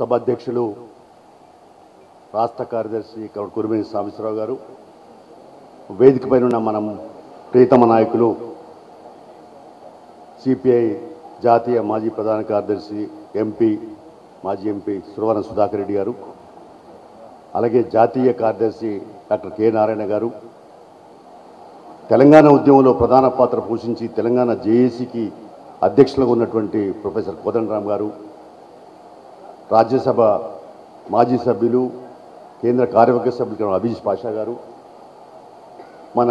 సభ అధ్యక్షులు రాష్ట్ర కార్యదర్శి కురిమేని సాంబశివరావు గారు వేదిక పైన ఉన్న మనం ప్రీతమ నాయకులు సిపిఐ జాతీయ మాజీ ప్రధాన కార్యదర్శి ఎంపీ మాజీ ఎంపీ సురవరం సుధాకర్ రెడ్డి గారు అలాగే జాతీయ కార్యదర్శి డాక్టర్ కె నారాయణ గారు తెలంగాణ ఉద్యమంలో ప్రధాన పాత్ర పోషించి తెలంగాణ జేఏసీకి అధ్యక్షులుగా ఉన్నటువంటి ప్రొఫెసర్ కోదండరామ్ గారు రాజ్యసభ మాజీ సభ్యులు కేంద్ర కార్యవర్గ సభ్యులు అభిజిత్ పాషా గారు మన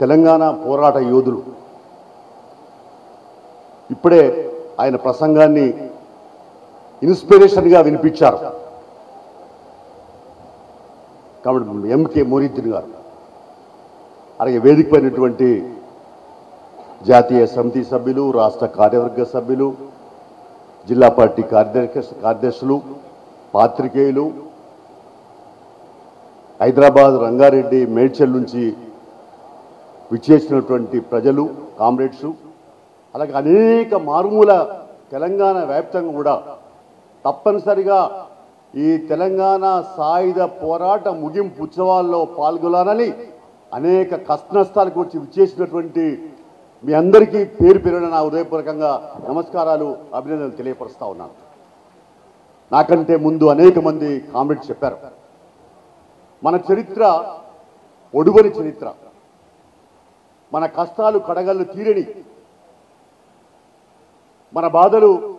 తెలంగాణ పోరాట యోధులు. ఇప్పుడే ఆయన ప్రసంగాన్ని ఇన్స్పిరేషన్గా వినిపించారు. కాబట్టి ఎంకే మొరీద్దీన్ గారు. అలాగే వేదికపైనటువంటి జాతీయ సమితి సభ్యులు రాష్ట్ర కార్యవర్గ సభ్యులు జిల్లా పార్టీ కార్యదర్శి కార్యదర్శులు పాత్రికేయులు హైదరాబాద్ రంగారెడ్డి మేడ్చల్ నుంచి విచ్చేసినటువంటి ప్రజలు కామ్రేడ్స్ అలాగే అనేక మారుమూల తెలంగాణ వ్యాప్తంగా కూడా తప్పనిసరిగా ఈ తెలంగాణ సాయుధ పోరాట ముగింపు ఉత్సవాల్లో పాల్గొనాలని అనేక కష్టనష్టాలకు వచ్చి విచ్చేసినటువంటి మీ అందరికీ పేరు పేరున నా హృదయపూర్వకంగా నమస్కారాలు అభినందనలు తెలియపరుస్తా ఉన్నాను. నాకంటే ముందు అనేక మంది కామ్రేడ్స్ చెప్పారు. మన చరిత్ర ఒడువని చరిత్ర. మన కష్టాలు కడగళ్ళు తీరని మన బాధలు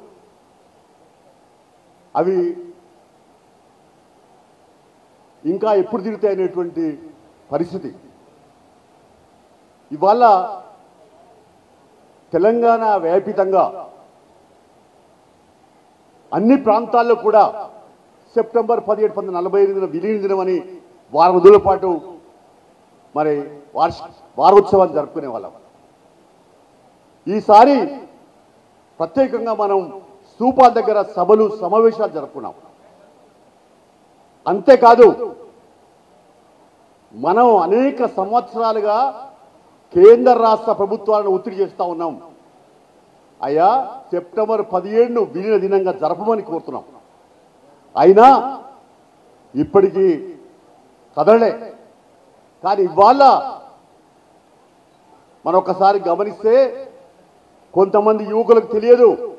అవి ఇంకా ఎప్పుడు తిరుగుతాయి అనేటువంటి పరిస్థితి. ఇవాళ తెలంగాణ వ్యాపితంగా అన్ని ప్రాంతాల్లో కూడా సెప్టెంబర్ పదిహేడు పంతొమ్మిది నలభై ఎనిమిదిన విలీన దినమని వారం రోజుల పాటు మరి వార్ష వారోత్సవాన్ని జరుపుకునే వాళ్ళం. ఈసారి ప్రత్యేకంగా మనం స్థూపాల దగ్గర సభలు సమావేశాలు జరుపుకున్నాం. అంతేకాదు మనం అనేక సంవత్సరాలుగా కేంద్ర రాష్ట్ర ప్రభుత్వాలను ఒత్తిడి చేస్తా ఉన్నాం. అయ్యా సెప్టెంబర్ పదిహేడును విలీన దినంగా జరపమని కోరుతున్నాం. అయినా ఇప్పటికీ కదలలే. కానీ ఇవాళ మనం ఒకసారి గమనిస్తే కొంతమంది యువకులకు తెలియదు.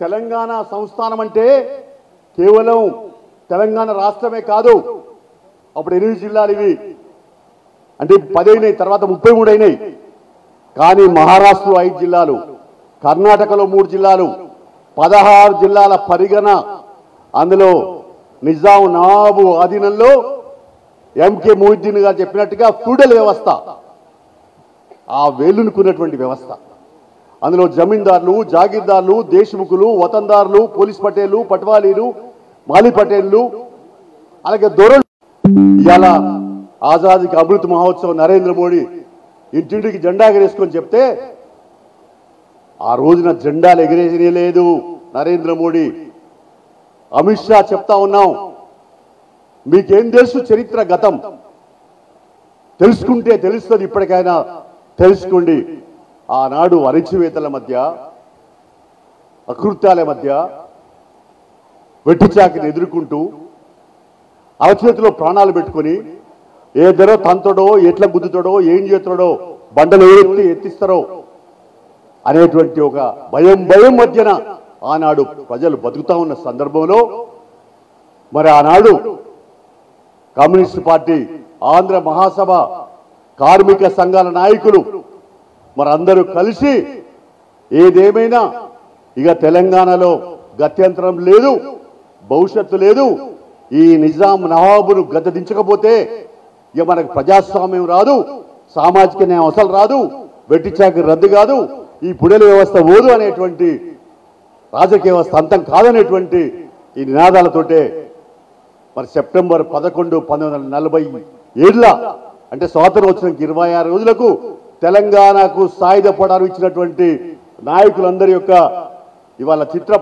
తెలంగాణ సంస్థానం అంటే కేవలం తెలంగాణ రాష్ట్రమే కాదు. అప్పుడు ఎనిమిది జిల్లాలు ఇవి. అంటే పది అయినాయి తర్వాత ముప్పై మూడు అయినాయి కానీ మహారాష్ట్రలో ఐదు జిల్లాలు కర్ణాటకలో మూడు జిల్లాలు పదహారు జిల్లాల పరిగణ అందులో నిజాం నవాబు ఆధీనంలో ఎంకే మొహిద్దీన్ గారు చెప్పినట్టుగా ఫ్యూడల్ వ్యవస్థ ఆ వేలునుకున్నటువంటి వ్యవస్థ. అందులో జమీందారులు జాగీర్దారులు దేశముఖులు వతందారులు పోలీస్ పటేళ్ళు పట్వాలీలు మాలి పటేళ్ళు అలాగే దొరలు. ఇలా ఆజాదీకి అమృత్ మహోత్సవం నరేంద్ర మోడీ ఇంటింటికి జెండా ఎగరేసుకొని చెప్తే ఆ రోజున జెండాలు ఎగిరేయలేదు నరేంద్ర మోడీ. అమిత్ షా చెప్తా ఉన్నాం మీకేం తెలుసు చరిత్ర గతం? తెలుసుకుంటే తెలుస్తుంది ఇప్పటికైనా తెలుసుకోండి. ఆనాడు అరిచివేతల మధ్య అకృత్యాల మధ్య వెట్టిచాకిని ఎదుర్కొంటూ అవచేతిలో ప్రాణాలు పెట్టుకొని ఏ తంతడో ఎట్లా గుద్దుతాడో ఏం చేస్తాడో బండలు ఎత్తి ఎత్తిస్తారో అనేటువంటి ఒక భయం భయం మధ్యన ఆనాడు ప్రజలు బతుకుతా ఉన్న సందర్భంలో మరి ఆనాడు కమ్యూనిస్ట్ పార్టీ ఆంధ్ర మహాసభ కార్మిక సంఘాల నాయకులు మరి అందరూ కలిసి ఏదేమైనా ఇక తెలంగాణలో గత్యంతరం లేదు భవిష్యత్తు లేదు ఈ నిజాం నవాబును గద్దదించకపోతే ఇక మనకు ప్రజాస్వామ్యం రాదు సామాజిక న్యాయం అసలు రాదు వెట్టి చాకరి రద్దు కాదు ఈ పుడెల వ్యవస్థ ఓదు అనేటువంటి రాజకీయ వ్యవస్థ అంతం కాదనేటువంటి ఈ నినాదాలతోటే మరి సెప్టెంబర్ పదకొండు పంతొమ్మిది వందల నలభై ఏళ్ళ అంటే స్వాతంత్రం వచ్చిన ఇరవై ఆరు రోజులకు తెలంగాణకు సాయుధ పడారు ఇచ్చినటువంటి నాయకులందరి యొక్క ఇవాళ చిత్ర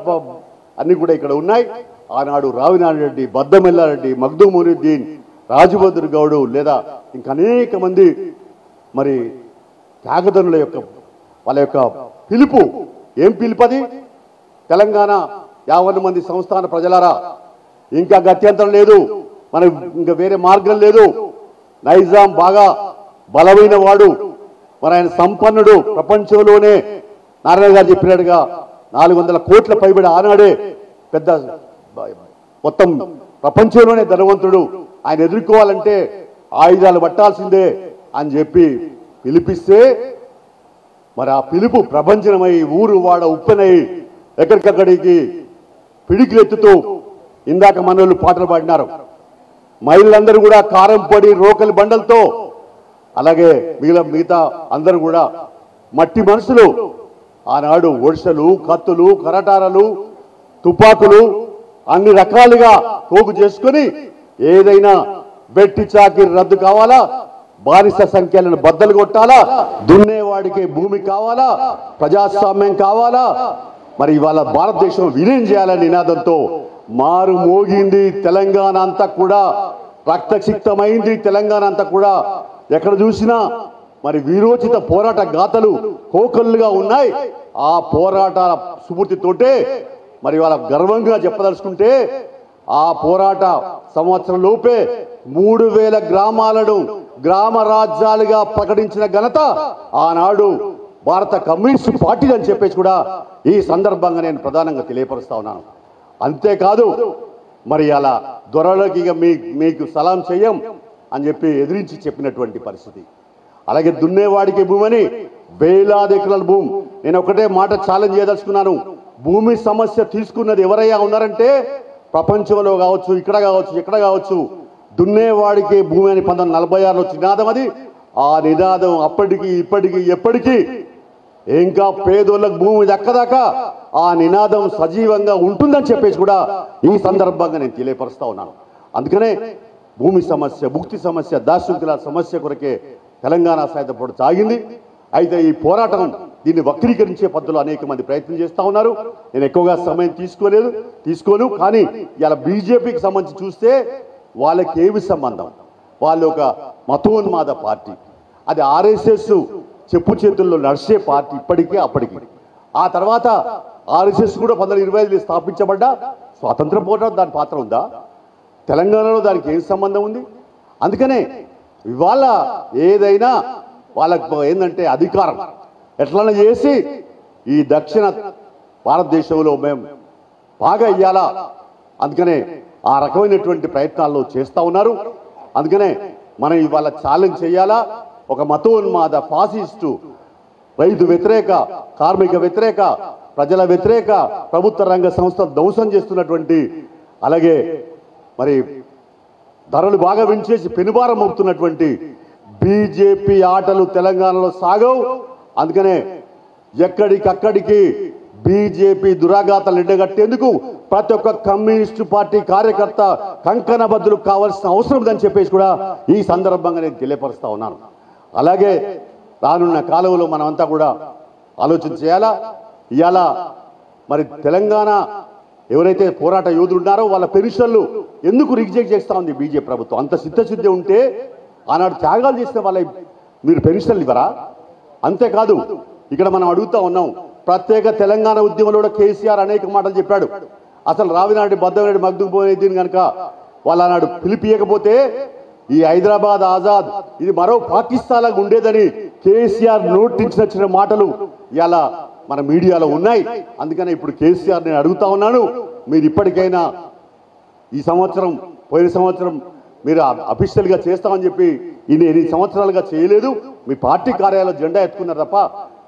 అన్ని కూడా ఇక్కడ ఉన్నాయి. ఆనాడు రావినారెడ్డి బద్దమెల్లారెడ్డి మగ్దు మొనుద్దీన్ రాజభద్ర గౌడు లేదా ఇంకా అనేక మంది మరి త్యాగధనుల యొక్క వాళ్ళ యొక్క పిలుపు. ఏం పిలుపది తెలంగాణ యావన్ మంది సంస్థాన ప్రజలారా? ఇంకా గత్యంతరం లేదు. మన ఇంకా వేరే మార్గం లేదు. నైజాం బాగా బలమైన వాడు. మరి ఆయన సంపన్నుడు ప్రపంచంలోనే. నారాయణ గారు చెప్పినట్టుగా నాలుగు వందల కోట్ల పైబడి ఆనాడే పెద్ద మొత్తం ప్రపంచంలోనే ధనవంతుడు. ఆయన ఎదుర్కోవాలంటే ఆయుధాలు పట్టాల్సిందే అని చెప్పి పిలిపిస్తే మరి ఆ పిలుపు ప్రభంజనమై ఊరు వాడ ఉప్పెనై ఎక్కడికక్కడికి పిడికిలెత్తుతూ ఇందాక మనోళ్ళు పాటలు పాడినారు. మహిళలందరూ కూడా కారం పొడి రోకలి బండలతో అలాగే మిగిలిన మిగతా అందరూ కూడా మట్టి మనుషులు ఆనాడు ఒడిసెలు కత్తులు కరటారలు తుపాకులు అన్ని రకాలుగా పోగు చేసుకొని ఏదైనా బెట్టి చాకి రద్దు కావాలా? బానిస సంఖ్యలను బద్దలు కొట్టాలా? దున్నేవాడికి భూమి కావాలా? ప్రజాస్వామ్యం కావాలా? మరి ఇవాళ భారతదేశం విలీనం చేయాలనే నినాదంతో మారు మోగింది తెలంగాణ అంతా కూడా. రక్తక్షిప్తమైంది తెలంగాణ అంతా కూడా. ఎక్కడ చూసినా మరి వీరోచిత పోరాట గాథలు కోకల్లుగా ఉన్నాయి. ఆ పోరాటాల స్ఫూర్తితోటే మరి వాళ్ళ గర్వంగా చెప్పదలుచుకుంటే ఆ పోరాట సంవత్సరం లోపే మూడు వేల గ్రామాలను గ్రామ రాజ్యాలుగా ప్రకటించిన ఘనత ఆనాడు భారత కమ్యూనిస్ట్ పార్టీ అని చెప్పేసి కూడా ఈ సందర్భంగా నేను ప్రధానంగా తెలియపరుస్తా ఉన్నాను. అంతేకాదు మరి అలా దొరలోకి ఇక మీ మీకు సలాం చెయ్యం అని చెప్పి ఎదిరించి చెప్పినటువంటి పరిస్థితి. అలాగే దున్నేవాడికి భూమని వేలాది ఎకరాల భూమి. నేను ఒకటే మాట ఛాలెంజ్ చేయదలుచుకున్నాను. భూమి సమస్య తీసుకున్నది ఎవరయ్యా ఉన్నారంటే ప్రపంచంలో కావచ్చు ఇక్కడ కావచ్చు ఎక్కడ కావచ్చు దున్నేవాడికి భూమి అని పంతొమ్మిది నలభై ఆరులో నినాదం అది. ఆ నినాదం అప్పటికి ఇప్పటికి ఎప్పటికీ ఇంకా పేదోళ్ళకు భూమి దక్కదాకా ఆ నినాదం సజీవంగా ఉంటుందని చెప్పేసి కూడా ఈ సందర్భంగా నేను తెలియపరుస్తా ఉన్నాను. అందుకనే భూమి సమస్య భుక్తి సమస్య దాశుకుల సమస్య కొరకే తెలంగాణ సాయుధ పోరాటం సాగింది. అయితే ఈ పోరాటం దీన్ని వక్రీకరించే పద్ధతిలో అనేక మంది ప్రయత్నం చేస్తా ఉన్నారు. నేను ఎక్కువగా సమయం తీసుకోలేదు తీసుకోను. కానీ ఇలా బీజేపీకి సంబంధించి చూస్తే వాళ్ళకి ఏమి సంబంధం? వాళ్ళు ఒక మతోన్మాద పార్టీ. అది ఆర్ఎస్ఎస్ చెప్పు చేతుల్లో నడిచే పార్టీ ఇప్పటికీ అప్పటికి. ఆ తర్వాత ఆర్ఎస్ఎస్ కూడా పంతొమ్మిది ఇరవై ఐదులో స్థాపించబడ్డా? స్వాతంత్ర పోరాటం దాని పాత్ర ఉందా? తెలంగాణలో దానికి ఏం సంబంధం ఉంది? అందుకనే ఇవాళ ఏదైనా వాళ్ళకు ఏంటంటే అధికారం. ఎట్లన్నా చేసి ఈ దక్షిణ భారతదేశంలో మేము బాగా ఇయ్యాలా? అందుకనే ఆ రకమైనటువంటి ప్రయత్నాల్లో చేస్తా ఉన్నారు. అందుకనే మనం ఇవాళ ఛాలెంజ్ చేయాలా? ఒక మతోన్మాద ఫాసిస్టు రైతు వ్యతిరేక కార్మిక వ్యతిరేక ప్రజల వ్యతిరేక ప్రభుత్వ రంగ సంస్థ ధ్వంసం చేస్తున్నటువంటి అలాగే మరి ధరలు బాగా పెంచేసి పెనుభారం మోపుతున్నటువంటి బీజేపీ ఆటలు తెలంగాణలో సాగవు. అందుకనే ఎక్కడికక్కడికి బీజేపీ దురాఘాతాలు ఎండగట్టేందుకు ప్రతి ఒక్క కమ్యూనిస్టు పార్టీ కార్యకర్త కంకణబద్దులు కావాల్సిన అవసరం ఉందని చెప్పేసి కూడా ఈ సందర్భంగా నేను తెలియపరుస్తా ఉన్నాను. అలాగే రానున్న కాలంలో మనమంతా కూడా ఆలోచన చేయాలా? ఇలా మరి తెలంగాణ ఎవరైతే పోరాట యోధులు ఉన్నారో వాళ్ళ పెన్షన్లు ఎందుకు రిజెక్ట్ చేస్తా ఉంది బీజేపీ ప్రభుత్వం? అంత సిద్ధశుద్ధి ఉంటే ఆనాడు త్యాగాలు చేసిన వాళ్ళ మీరు పెన్షన్లు ఇవ్వరా? అంతేకాదు ఇక్కడ మనం అడుగుతా ఉన్నాం ప్రత్యేక తెలంగాణ ఉద్యమంలో కూడా కేసీఆర్ అనేక మాటలు చెప్పాడు. అసలు రావినాడు బద్దనాడు మగ్దుకుపోయేది కనుక వాళ్ళు ఆనాడు పిలిపియకపోతే ఈ హైదరాబాద్ ఆజాద్ ఇది మరో పాకిస్తాన్ లాగా ఉండేదని కేసీఆర్ నోటించిన మాటలు ఇలా మన మీడియాలో ఉన్నాయి. అందుకనే ఇప్పుడు కేసీఆర్ నేను అడుగుతా ఉన్నాను మీరు ఇప్పటికైనా ఈ సంవత్సరం పోయిన సంవత్సరం మీరు అఫీషియల్గా చేస్తామని చెప్పి ఇన్ని ఎనిమిది సంవత్సరాలుగా చేయలేదు. మీ పార్టీ కార్యాలయం జెండా ఎత్తుకున్నారు తప్ప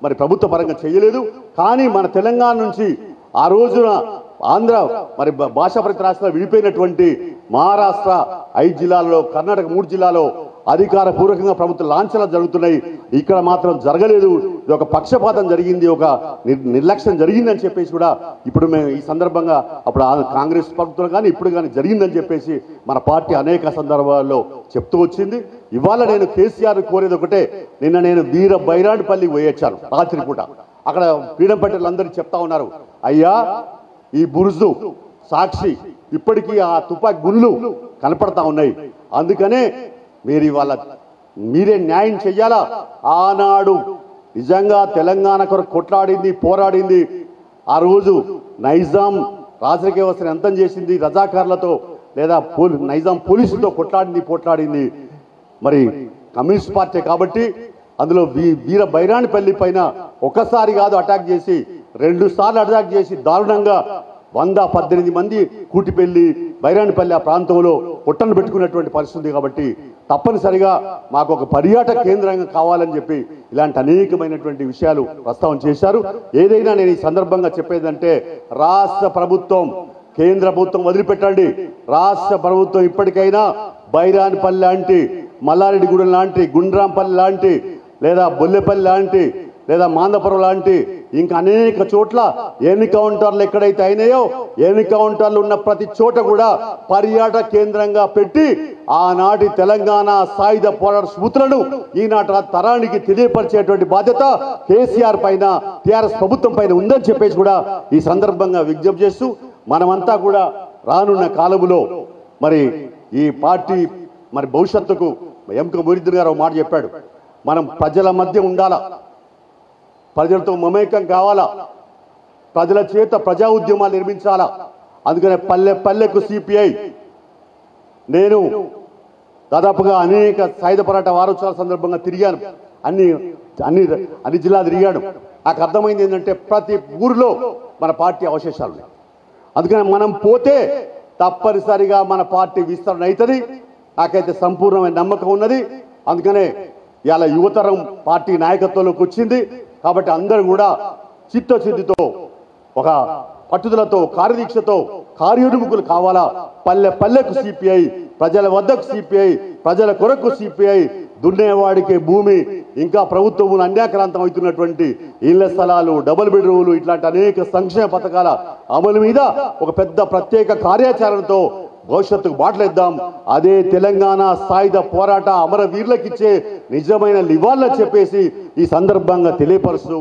మరి ప్రభుత్వ పరంగా చేయలేదు. కానీ మన తెలంగాణ నుంచి ఆ రోజున ఆంధ్ర మరి భాషా ప్రతి రాష్ట్రాలు విడిపోయినటువంటి మహారాష్ట్ర ఐదు జిల్లాల్లో కర్ణాటక మూడు జిల్లాలో అధికార పూర్వకంగా ప్రభుత్వ లాంఛనాలు జరుగుతున్నాయి. ఇక్కడ మాత్రం జరగలేదు. ఇది ఒక పక్షపాతం జరిగింది. ఒక నిర్- నిర్లక్ష్యం జరిగిందని చెప్పేసి కూడా ఇప్పుడు మేము ఈ సందర్భంగా అప్పుడు ఆ కాంగ్రెస్ ప్రభుత్వం కానీ ఇప్పుడు కానీ జరిగిందని చెప్పేసి మన పార్టీ అనేక సందర్భాల్లో చెప్తూ వచ్చింది. ఇవాళ నేను కేసీఆర్ కోరేది ఒకటే. నిన్న నేను వీర బైరాడిపల్లికి పోయొచ్చాను రాత్రి పూట అక్కడ ఫ్రీడమ్ పట్టేలు అందరూ చెప్తా ఉన్నారు. అయ్యా ఈ బురుజు సాక్షి ఇప్పటికీ ఆ తుపాకి గుళ్ళు కనపడతా ఉన్నాయి. అందుకనే మీరు ఇవాళ మీరే న్యాయం చెయ్యాలా? ఆనాడు నిజంగా తెలంగాణ కొరకు కొట్లాడింది పోరాడింది. ఆ రోజు నైజాం రాజకీయ వ్యవస్థను అంతం చేసింది రజాకారులతో లేదా పోలీ నైజాం పోలీసులతో కొట్లాడింది పోట్లాడింది. మరి కమ్యూనిస్ట్ పార్టీ కాబట్టి అందులో వీ వీర బైరాణిపల్లి పైన ఒకసారి కాదు అటాక్ చేసి రెండు సార్లు అటాక్ చేసి దారుణంగా వంద పద్దెనిమిది మంది కూటిపెల్లి బైరాణిపల్లి ఆ ప్రాంతంలో పొట్టను పెట్టుకున్నటువంటి పరిస్థితి ఉంది కాబట్టి తప్పనిసరిగా మాకు ఒక పర్యాటక కేంద్రంగా కావాలని చెప్పి ఇలాంటి అనేకమైనటువంటి విషయాలు ప్రస్తావన చేశారు. ఏదైనా నేను ఈ సందర్భంగా చెప్పేదంటే రాష్ట్ర ప్రభుత్వం కేంద్ర ప్రభుత్వం వదిలిపెట్టండి. రాష్ట్ర ప్రభుత్వం ఇప్పటికైనా బైరానిపల్లి లాంటి మల్లారెడ్డిగూడెం లాంటి గుండ్రాంపల్లి లాంటి లేదా బొల్లెపల్లి లాంటి లేదా మాందపురం లాంటి ఇంకా అనేక చోట్ల ఎన్కౌంటర్లు ఎక్కడైతే అయినాయో ఎన్కౌంటర్లు ఉన్న ప్రతి చోట కూడా పర్యాటక కేంద్రంగా పెట్టి ఆనాటి తెలంగాణ సాయుధ పోరాట స్మృతులను ఈనాటి తరానికి తెలియపరిచేటువంటి బాధ్యత కేసీఆర్ పైన టిఆర్ఎస్ ప్రభుత్వం పైన ఉందని చెప్పేసి కూడా ఈ సందర్భంగా విజ్ఞప్తి చేస్తూ మనమంతా కూడా రానున్న కాలములో మరి ఈ పార్టీ మరి భవిష్యత్తుకు ఎంక మురిద్దరు గారు మాట చెప్పాడు. మనం ప్రజల మధ్య ఉండాలా? ప్రజలతో మమేకం కావాలా? ప్రజల చేత ప్రజా ఉద్యమాలు నిర్మించాలా? అందుకనే పల్లె పల్లెకు సిపిఐ నేను దాదాపుగా అనేక సాయుధ పోరాట వారోత్సవాల సందర్భంగా తిరిగాను. అన్ని అన్ని అన్ని జిల్లా తిరిగాడు నాకు అర్థమైంది ఏంటంటే ప్రతి ఊరిలో మన పార్టీ అవశేషాలు ఉన్నాయి. అందుకని మనం పోతే తప్పనిసరిగా మన పార్టీ విస్తరణ అవుతుంది. నాకైతే సంపూర్ణమైన నమ్మకం ఉన్నది. అందుకనే ఇవాళ యువతరం పార్టీ నాయకత్వంలోకి వచ్చింది. కాబట్టి అందరూ కూడా చిత్తశుద్ధితో ఒక పట్టుదలతో కార్యదీక్షతో కార్యోన్ముఖులు కావాలా? పల్లె పల్లెకు సిపిఐ ప్రజల వద్దకు సిపిఐ ప్రజల కొరకు సిపిఐ దున్నేవాడికి భూమి ఇంకా ప్రభుత్వం అన్యాక్రాంతం అవుతున్నటువంటి ఇళ్ళ స్థలాలు డబుల్ బెడ్రూములు ఇట్లాంటి అనేక సంక్షేమ పథకాల అమలు మీద ఒక పెద్ద ప్రత్యేక కార్యాచరణతో భవిష్యత్తుకు బాటలేద్దాం అదే తెలంగాణ సాయుధ పోరాట అమరవీరులకు ఇచ్చే నిజమైన నివాళులు చెప్పేసి ఈ సందర్భంగా తెలియపరుస్తూ